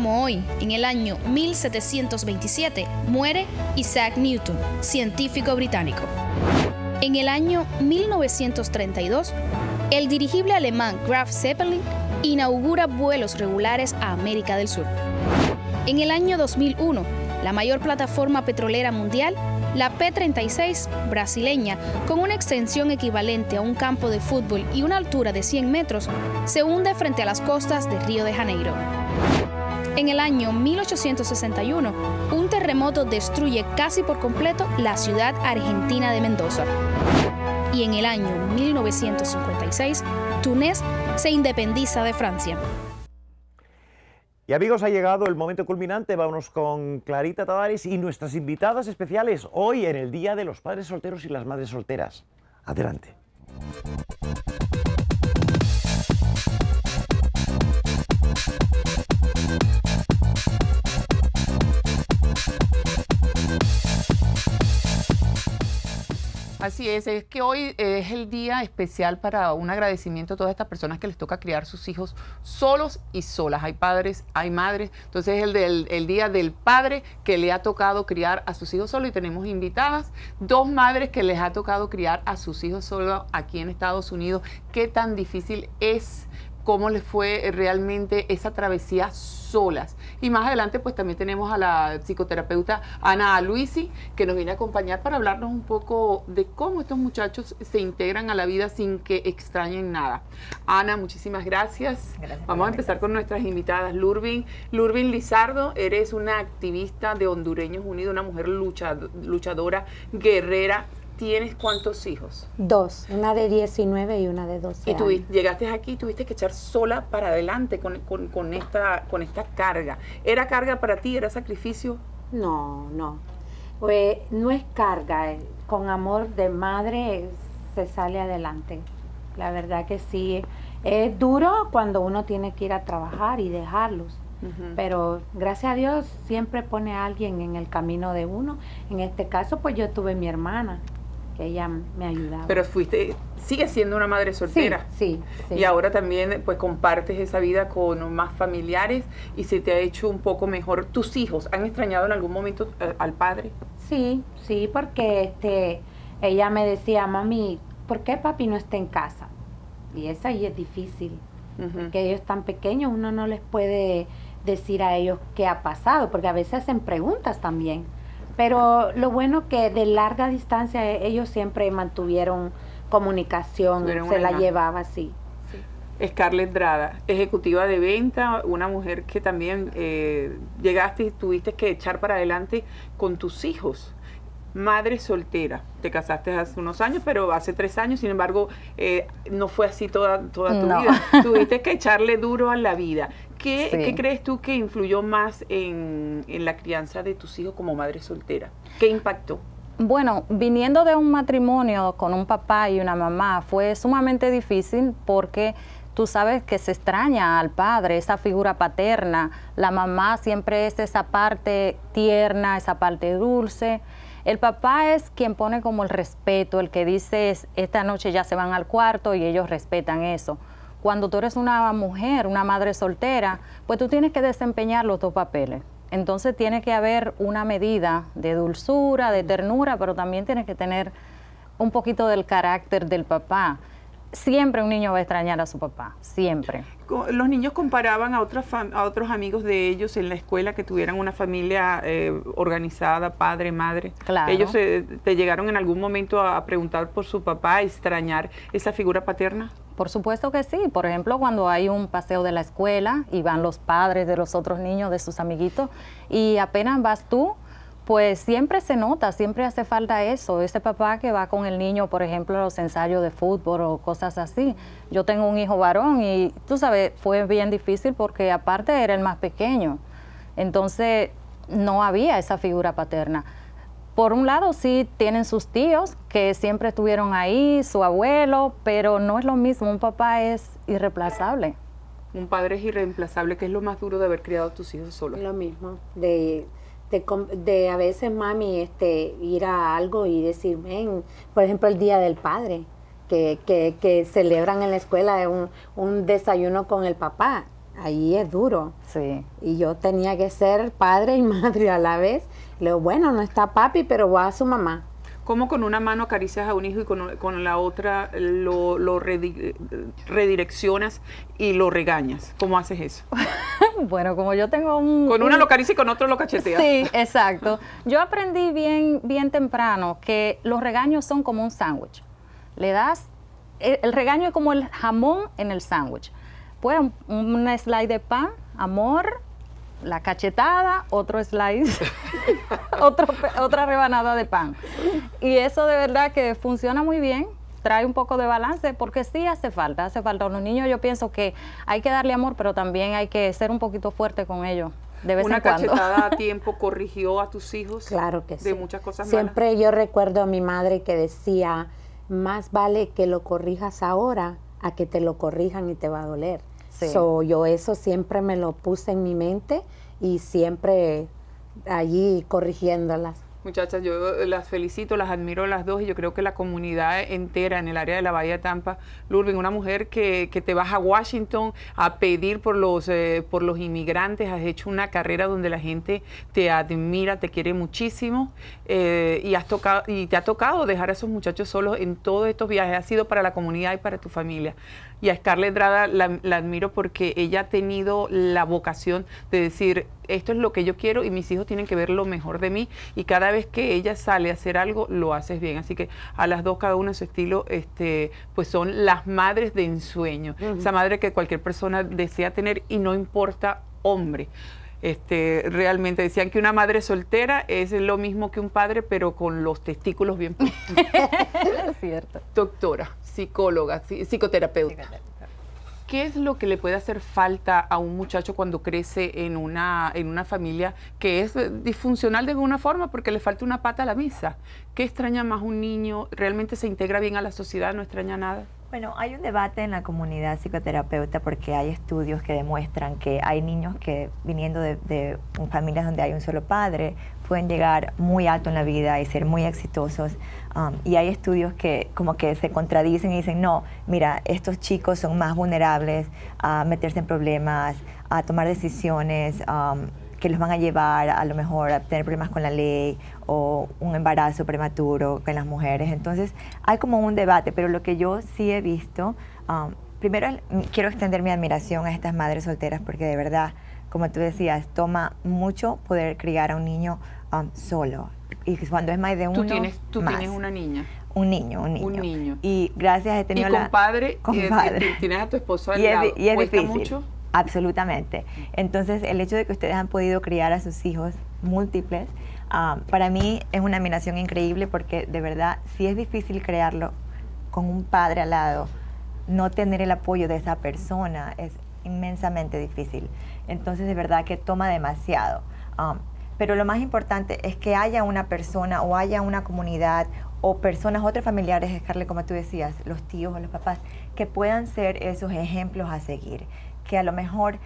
Como hoy, en el año 1727, muere Isaac Newton, científico británico. En el año 1932, el dirigible alemán Graf Zeppelin inaugura vuelos regulares a América del Sur. En el año 2001, la mayor plataforma petrolera mundial, la P-36 brasileña, con una extensión equivalente a un campo de fútbol y una altura de 100 metros, se hunde frente a las costas de Río de Janeiro. En el año 1861, un terremoto destruye casi por completo la ciudad argentina de Mendoza. Y en el año 1956, Túnez se independiza de Francia. Y amigos, ha llegado el momento culminante. Vámonos con Clarita Tavares y nuestras invitadas especiales hoy en el Día de los Padres Solteros y las Madres Solteras. Adelante. Así es, es que hoy es el día especial para un agradecimiento a todas estas personas que les toca criar sus hijos solos y solas. Hay padres, hay madres, entonces es el, del, el día del padre que le ha tocado criar a sus hijos solos y tenemos invitadas, dos madres que les ha tocado criar a sus hijos solos aquí en Estados Unidos. ¿Qué tan difícil es? Cómo les fue realmente esa travesía solas. Y más adelante pues también tenemos a la psicoterapeuta Ana Luisi que nos viene a acompañar para hablarnos un poco de cómo estos muchachos se integran a la vida sin que extrañen nada. Ana, muchísimas gracias. Vamos a empezar con nuestras invitadas. Lurvin, Lurvin Lizardo, eres una activista de Hondureños Unidos, una mujer luchadora, guerrera, ¿Tienes cuántos hijos? Dos, una de 19 y una de 12 ¿Y tú llegaste aquí y tuviste que echar sola para adelante con, esta, con esta carga? ¿Era carga para ti? ¿Era sacrificio? No, no. Pues no es carga. Eh, con amor de madre se sale adelante. La verdad que sí. Es duro cuando uno tiene que ir a trabajar y dejarlos. Pero gracias a Dios siempre pone a alguien en el camino de uno. En este caso, pues yo tuve mi hermana ella me ayudaba. Pero fuiste, sigue siendo una madre soltera. Sí, sí, Y ahora también pues compartes esa vida con más familiares y se te ha hecho un poco mejor. ¿Tus hijos han extrañado en algún momento eh, al padre? Sí, sí, porque este, ella me decía, mami, ¿por qué papi no está en casa? Y esa ahí es difícil, que ellos tan pequeños, uno no les puede decir a ellos qué ha pasado, porque a veces hacen preguntas también. Pero lo bueno que de larga distancia eh, ellos siempre mantuvieron comunicación, se la llevaba así. Scarlett Drada, ejecutiva de venta, una mujer que también eh, llegaste y tuviste que echar para adelante con tus hijos. Madre soltera, te casaste hace unos años, pero hace tres años, sin embargo, eh, no fue así toda, toda tu vida. Tuviste que echarle duro a la vida. ¿Qué, crees tú que influyó más en, la crianza de tus hijos como madre soltera? ¿Qué impactó? Bueno, viniendo de un matrimonio con un papá y una mamá fue sumamente difícil porque tú sabes que se extraña al padre, esa figura paterna. La mamá siempre es esa parte tierna, esa parte dulce. El papá es quien pone como el respeto, el que dice esta noche ya se van al cuarto y ellos respetan eso cuando tú eres una mujer, una madre soltera, pues tú tienes que desempeñar los dos papeles. Entonces tiene que haber una medida de dulzura, de ternura, pero también tiene que tener un poquito del carácter del papá. Siempre un niño va a extrañar a su papá, siempre. Los niños comparaban a, a otros amigos de ellos en la escuela que tuvieran una familia eh, organizada, padre, madre. Claro. ¿Ellos eh, te llegaron en algún momento a, preguntar por su papá, a extrañar esa figura paterna? Por supuesto que sí. Por ejemplo, cuando hay un paseo de la escuela y van los padres de los otros niños, de sus amiguitos, y apenas vas tú, pues siempre se nota, siempre hace falta eso, ese papá que va con el niño, por ejemplo, a los ensayos de fútbol o cosas así. Yo tengo un hijo varón y tú sabes, fue bien difícil porque aparte era el más pequeño, entonces no había esa figura paterna por un lado sí tienen sus tíos que siempre estuvieron ahí, su abuelo, pero no es lo mismo, un papá es irreemplazable. Un padre es irreemplazable, que es lo más duro de haber criado a tus hijos solos. Lo mismo, de, de, a veces mami este, ir a algo y decir, ven, por ejemplo el Día del Padre, que, que, que celebran en la escuela un, un desayuno con el papá ahí es duro. Sí. Y yo tenía que ser padre y madre a la vez. Le digo, bueno, no está papi, pero va a su mamá. ¿Cómo con una mano acaricias a un hijo y con, con la otra lo, lo redi- redireccionas y lo regañas? ¿Cómo haces eso? bueno, como yo tengo un... Con una un- lo acaricia y con otro lo cacheteas. Sí, exacto. Yo aprendí bien, bien temprano que los regaños son como un sándwich. Le das, el, el regaño es como el jamón en el sándwich. Pues un, un slide de pan, amor, la cachetada, otro slide, otro pe- otra rebanada de pan. Y eso de verdad que funciona muy bien, trae un poco de balance, porque sí hace falta, hace falta. A los niños yo pienso que hay que darle amor, pero también hay que ser un poquito fuerte con ellos, de vez Una en cuando. cachetada a tiempo corrigió a tus hijos Claro que sí. de muchas cosas Siempre yo recuerdo a mi madre que decía, más vale que lo corrijas ahora a que te lo corrijan y te va a doler. Sí. So, yo eso siempre me lo puse en mi mente y siempre allí corrigiéndolas. Muchachas, yo las felicito, las admiro las dos y yo creo que la comunidad entera en el área de la Bahía de Tampa, Lurvin, una mujer que, que te vas a Washington a pedir por los, eh, por los inmigrantes, has hecho una carrera donde la gente te admira, te quiere muchísimo eh, y, has tocado, y te ha tocado dejar a esos muchachos solos en todos estos viajes, ha sido para la comunidad y para tu familia. Y a Scarlett Drada la, la admiro porque ella ha tenido la vocación de decir, esto es lo que yo quiero y mis hijos tienen que ver lo mejor de mí y cada vez que ella sale a hacer algo lo haces bien. Así que a las dos, cada una en su estilo, este, pues son las madres de ensueño. Esa madre que cualquier persona desea tener y no importa hombre. Este, realmente decían que una madre soltera es lo mismo que un padre, pero con los testículos bien puestos. es cierto. Doctora, psicóloga, psi- psicoterapeuta. ¿Qué es lo que le puede hacer falta a un muchacho cuando crece en una, en una familia que es disfuncional de alguna forma porque le falta una pata a la mesa? ¿Qué extraña más un niño? ¿Realmente se integra bien a la sociedad? ¿No extraña nada? Bueno, hay un debate en la comunidad psicoterapeuta porque hay estudios que demuestran que hay niños que viniendo de, de familias donde hay un solo padre pueden llegar muy alto en la vida y ser muy exitosos. Um, y hay estudios que como que se contradicen y dicen, no, mira, estos chicos son más vulnerables a meterse en problemas, a tomar decisiones. um, que los van a llevar a lo mejor a tener problemas con la ley o un embarazo prematuro con las mujeres. Entonces hay como un debate, pero lo que yo sí he visto, um, primero quiero extender mi admiración a estas madres solteras porque de verdad, como tú decías, toma mucho poder criar a un niño um, solo. Y cuando es más de uno, Tú tienes, tú más. tienes una niña. Un niño, un niño. Un niño. Y gracias he Y tenido la... compadre, y- y- Compadre. y tienes a tu esposo al Y es, lado. di- y es ¿Cuesta difícil. mucho? Absolutamente. Entonces, el hecho de que ustedes han podido criar a sus hijos múltiples, ah, para mí es una admiración increíble porque de verdad, si es difícil crearlo con un padre al lado, no tener el apoyo de esa persona es inmensamente difícil. Entonces, de verdad que toma demasiado. Um, pero lo más importante es que haya una persona o haya una comunidad o personas, otros familiares, Scarlett, como tú decías, los tíos o los papás, que puedan ser esos ejemplos a seguir, que a lo mejor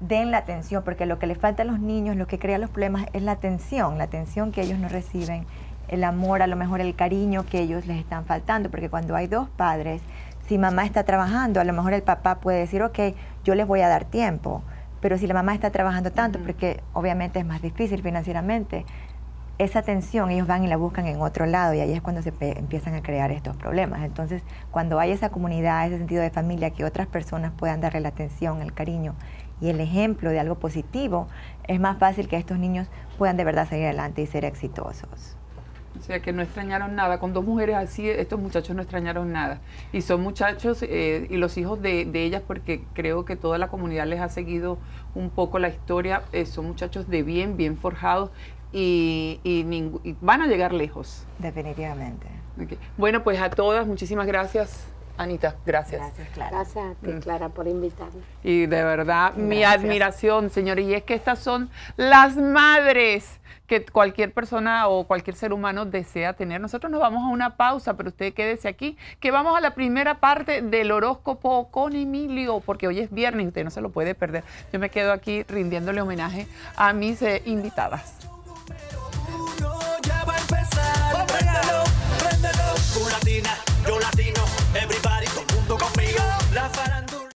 den la atención, porque lo que le falta a los niños, lo que crea los problemas es la atención, la atención que ellos no reciben, el amor, a lo mejor el cariño que ellos les están faltando, porque cuando hay dos padres, si mamá está trabajando, a lo mejor el papá puede decir, ok, yo les voy a dar tiempo, pero si la mamá está trabajando tanto, porque obviamente es más difícil financieramente, esa atención ellos van y la buscan en otro lado y ahí es cuando se empiezan a crear estos problemas. Entonces, cuando hay esa comunidad, ese sentido de familia, que otras personas puedan darle la atención, el cariño y el ejemplo de algo positivo, es más fácil que estos niños puedan de verdad salir adelante y ser exitosos. O sea, que no extrañaron nada. Con dos mujeres así, estos muchachos no extrañaron nada. Y son muchachos y los hijos de, de, ellas, porque creo que toda la comunidad les ha seguido un poco la historia, eh, son muchachos de bien, bien forjados y, y, y van a llegar lejos. Definitivamente. Okay. Bueno, pues a todas, muchísimas gracias. Anita, gracias. Gracias, Clara. Gracias a ti, Clara, por invitarme. Y de verdad, gracias. mi admiración, señores. Y es que estas son las madres que cualquier persona o cualquier ser humano desea tener. Nosotros nos vamos a una pausa, pero usted quédese aquí, que vamos a la primera parte del horóscopo con Emilio, porque hoy es viernes y usted no se lo puede perder. Yo me quedo aquí rindiéndole homenaje a mis eh, invitadas. Yo latino, every